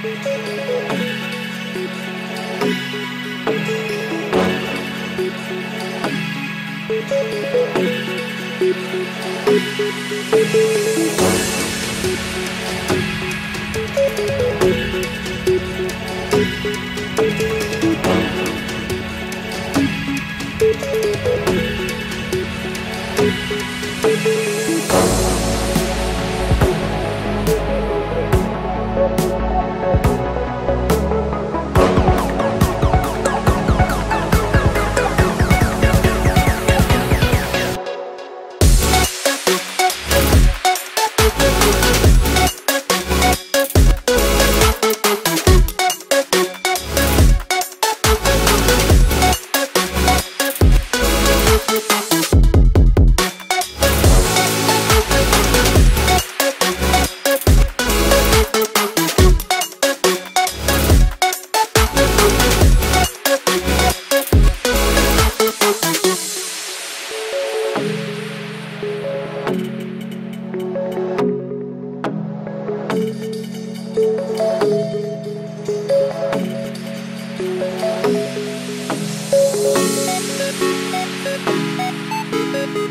Thank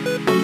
Bye.